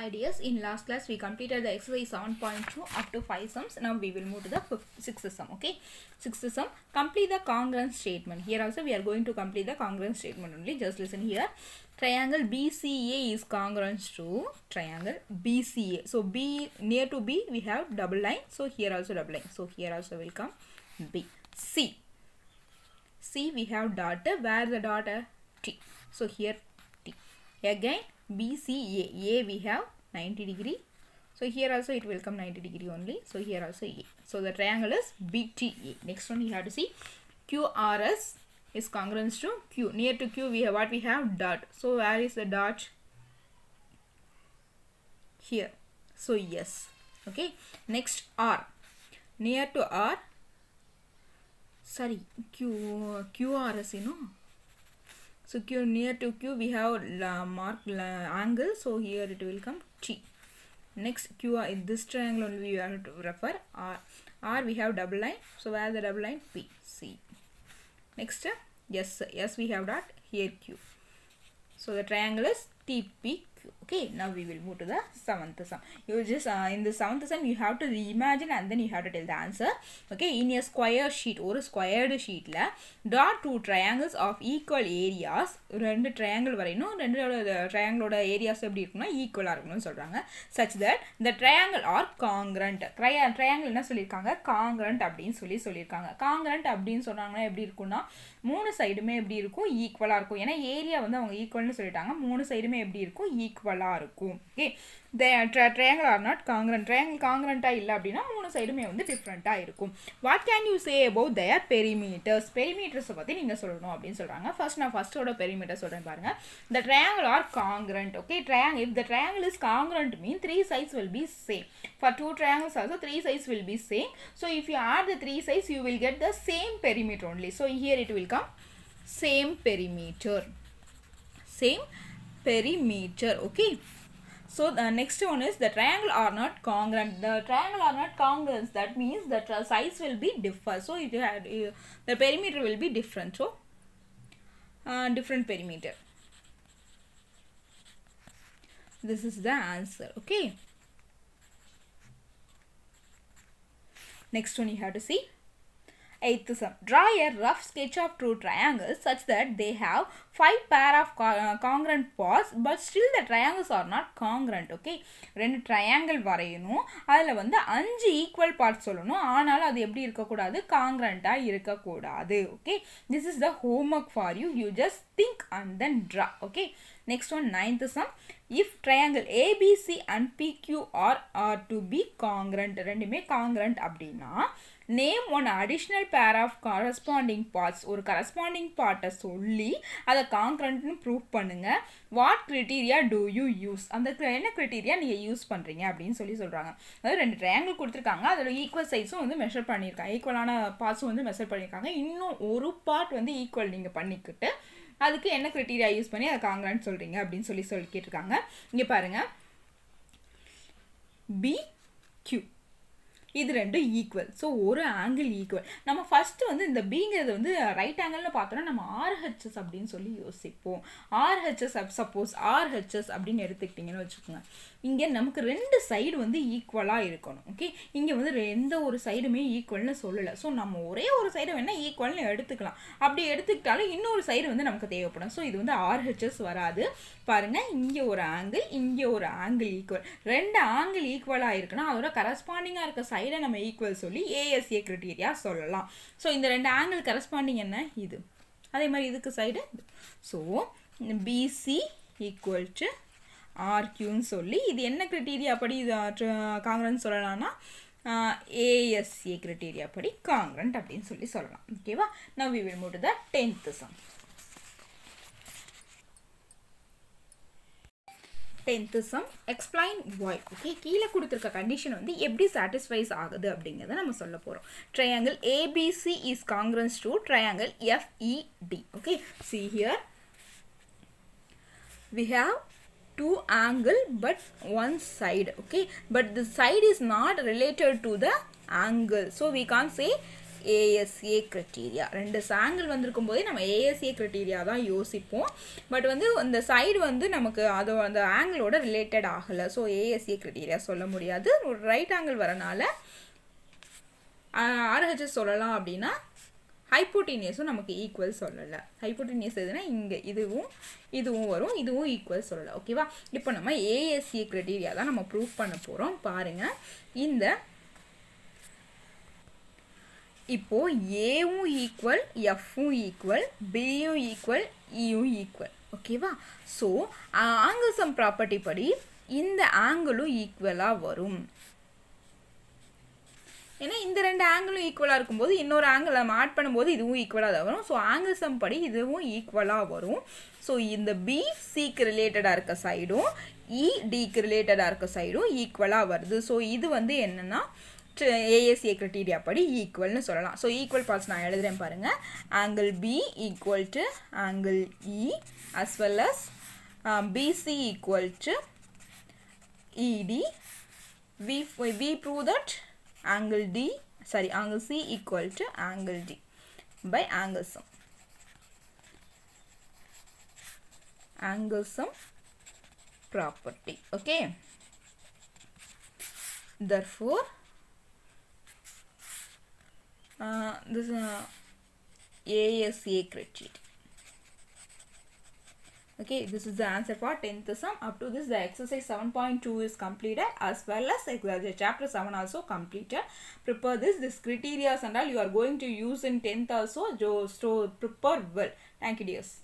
ideas. In last class we completed the exercise 7.2 up to 5 sums. Now we will move to the sixth sum okay? Sixth sum complete the congruent statement. Here also we are going to complete the congruent statement only. Just listen here. Triangle bca is congruent to triangle bca so b near to b we have double line. So here also double line. So here also will come b c. C we have dot. Where the dot? T. So here t. Again BCA. A we have 90 degree. So here also it will come 90 degree only. So here also A. So the triangle is BTA. Next one you have to see QRS is congruent to Q. Near to Q we have what we have dot. So where is the dot? Here. So yes. Okay. Next R. Near to R. Sorry. Q QRS you know. So Q near to Q we have la, mark la, angle. So here it will come T. Next Q in this triangle only we have to refer R. R we have double line. So where the double line P C. Next yes yes we have dot here Q. So the triangle is TPQ. Okay, now we will move to the seventh sum. You just uh, in the seventh sum you have to imagine and then you have to tell the answer. Okay, in a square sheet or a squared sheetல draw two triangles of equal areas ரெண்டு triangle வரையணும் ரெண்டு triangleோட areas எப்படி இருக்கும்னா ஈக்குவலாக இருக்கணும்னு சொல்கிறாங்க such that the triangle are congruent triangle என்ன சொல்லியிருக்காங்க congruent அப்படின்னு சொல்லி சொல்லியிருக்காங்க congruent அப்படின்னு சொன்னாங்கன்னா எப்படி இருக்கும்னா மூணு சைடுமே எப்படி இருக்கும் ஈக்குவலாக இருக்கும் ஏன்னா ஏரியா வந்து அவங்க ஈக்குவல்னு சொல்லிட்டாங்க மூணு சைடுமே எப்படி இருக்கும் ஈக்குவலாக இருக்கும். Okay triangle are not congruent triangle காங்கிரண்ட்டாக இல்லை அப்படின்னா மூணு சைடுமே வந்து டிஃப்ரெண்ட்டாக இருக்கும். What can you say about their perimeters பெரிமீட்டர்ஸை பற்றி நீங்கள் சொல்லணும் அப்படின்னு சொல்கிறாங்க ஃபர்ஸ்ட் நான் ஃபர்ஸ்ட்டோட பெரிமீட்டர் சொல்கிறேன் பாருங்கள் the triangle R congruent okay ட்ரையாங் if the triangle is congruent mean three size will be same for two triangles also three size will be same so if you are the three size you will get the same perimeter only so here it will come same perimeter same perimeter okay? So the next one is the triangle are not congruent. The triangle are not congruent that means the size will be differ. So it had uh, the perimeter will be different so uh, different perimeter. This is the answer okay? Next one you have to see. Eighth sum. Draw a rough sketch of two triangles such that they have five pair of co uh, but still the triangles are not are okay ரெண்டு triangle வரையணும். அதில் வந்து அஞ்சு equal parts சொல்லணும். ஆனாலும் அது எப்படி இருக்கக்கூடாது? காங்கிரண்ட்டாக இருக்கக்கூடாது okay this is the homework for you you just think and then draw okay next one ninth sum if triangle ABC and PQR are to be congruent ரெண்டுமே காங்கிரண்ட் அப்படின்னா name one additional pair of corresponding parts ஒரு corresponding பார்ட்டை சொல்லி அதை காங்கிரண்ட்னு prove பண்ணுங்கள் what criteria do you use அந்த என்ன க்ரிட்டீரியா நீங்கள் யூஸ் பண்ணுறீங்க அப்படின்னு சொல்லி சொல்கிறாங்க அதாவது ரெண்டு ட்ரையாங்கிள் கொடுத்துருக்காங்க. அதில் ஈக்குவல் சைஸும் வந்து மெஷர் பண்ணியிருக்காங்க. ஈக்குவலான பார்ட்ஸும் வந்து மெஷர் பண்ணியிருக்காங்க. இன்னும் ஒரு பார்ட் வந்து ஈக்குவல் நீங்கள் பண்ணிக்கிட்டு அதுக்கு என்ன க்ரிட்டீரியா யூஸ் பண்ணி அதை காங்கிரண்ட் சொல்கிறீங்க அப்படின்னு சொல்லி சொல்லி கேட்டிருக்காங்க. இங்கே பாருங்கள் பி கியூ இது ரெண்டும் ஈக்குவல் ஸோ ஒரு ஆங்கிள் ஈக்குவல் நம்ம ஃபஸ்ட்டு வந்து இந்த பிங்கிறது வந்து ரைட் ஆங்கிள்னு பார்த்தோன்னா நம்ம ஆர்ஹெச்எஸ் அப்படின்னு சொல்லி யோசிப்போம். ஆர்ஹெச்எஸ் சப்போஸ் ஆர்ஹெச்எஸ் அப்படின்னு எடுத்துக்கிட்டிங்கன்னு வச்சுக்கோங்க. இங்கே நமக்கு ரெண்டு சைடு வந்து ஈக்குவலாக இருக்கணும் ஓகே இங்கே வந்து எந்த ஒரு சைடுமே ஈக்குவல்னு சொல்லலை. ஸோ நம்ம ஒரே ஒரு சைடு வேணால் ஈக்குவல்னு எடுத்துக்கலாம். அப்படி எடுத்துக்கிட்டாலும் இன்னொரு சைடு வந்து நமக்கு தேவைப்படும். ஸோ இது வந்து ஆர்ஹெச்எஸ் வராது. பாருங்கள் இங்கே ஒரு ஆங்கிள் இங்கே ஒரு ஆங்கிள் ஈக்குவல் ரெண்டு ஆங்கிள் ஈக்குவலாக இருக்குன்னா அதோட கரஸ்பாண்டிங்காக இருக்க சைடை நம்ம ஈக்குவல் சொல்லி ஏஎஸ்ஏ க்ரிட்டீரியா சொல்லலாம். ஸோ இந்த ரெண்டு ஆங்கிள் கரஸ்பாண்டிங் என்ன? இது. அதே மாதிரி இதுக்கு side so BC equal to ஆர்கியூன்னு சொல்லி இது என்ன க்ரிட்டீரியா படி இது காங்கிரன்னு சொல்லலாம்னா ஏஎஸ்ஏ க்ரிட்டீரியா படி காங்கிரண்ட் அப்படின்னு சொல்லி சொல்லலாம். ஓகேவா now we will move the tenth sum tenth sum explain why okay கீழே கொடுத்துருக்க கண்டிஷன் வந்து எப்படி சாட்டிஸ்ஃபைஸ் ஆகுது அப்படிங்கிறத நம்ம சொல்ல போகிறோம் triangle ABC is congruence to triangle FED okay see here we have two angle but one side okay? But the side is not related to the angle. So we can't say ASA criteria. ரெண்டு ஆங்கிள் வந்திருக்கும் போதே நம்ம ASA criteria தான் யோசிப்போம். But வந்து அந்த side வந்து நமக்கு அது அந்த ஆங்கிளோட ரிலேட்டட் ஆகலை. ஸோ ஏஎஸ்ஏ criteria சொல்ல முடியாது. ஒரு ரைட் ஆங்கிள் வரனால ஆர்ஹெச்எஸ் சொல்லலாம் அப்படின்னா ஹைப்போட்டீனியஸும் நமக்கு ஈக்குவல் சொல்லலை. ஹைப்போட்டீனியஸ் எதுனா இங்கே இதுவும் இதுவும் வரும் இதுவும் ஈக்குவல் சொல்லலை. ஓகேவா இப்போ நம்ம ஏஎஸ்சி க்ரைட்டீரியா தான் நம்ம ப்ரூவ் பண்ண போகிறோம் பாருங்கள் இந்த இப்போது ஏவும் ஈக்குவல் எஃப்பும் ஈக்குவல் பியும் ஈக்குவல் இயும் ஈக்குவல் ஓகேவா ஸோ ஆங்கிள்சம் ப்ராப்பர்ட்டி படி இந்த ஆங்கிளும் ஈக்குவலாக வரும். ஏன்னா இந்த ரெண்டு ஆங்கிளும் ஈக்குவலாக இருக்கும்போது இன்னொரு ஆங்கிள் நம்ம ஆட் பண்ணும்போது இதுவும் ஈக்குவலாக தான் வரும். ஸோ ஆங்கிள்சம் படி இதுவும் ஈக்குவலாக வரும். ஸோ இந்த பி சிக்கு ரிலேட்டடாக இருக்க சைடும் இ டிக்கு ரிலேட்டடாக இருக்க சைடும் ஈக்குவலாக வருது. ஸோ இது வந்து என்னென்னா ஏஎஸ்ஏ க்ரிட்டீரியா படி ஈக்குவல்னு சொல்லலாம். ஸோ ஈக்குவல் பார்ட்ஸ் நான் எழுதுறேன் பாருங்கள் angle B equal to angle E as well as BC equal to ED we we prove that angle D sorry angle C equal to angle D by angle sum. Angle sum property okay? Therefore uh, this is uh, ASA criteria okay this is the answer for 10th sum. Up to this the exercise 7.2 is completed as well as ex- the chapter 7 also completed. Prepare this this criteria and all you are going to use in 10th also so, so prepare well. Thank you dears